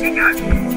Gelegenheit.